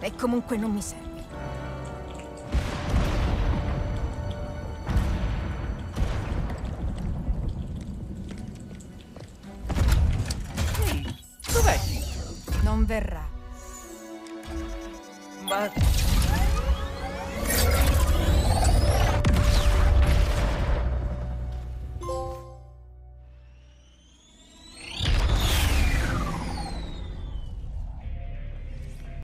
E comunque non mi serve. Non verrà. Ma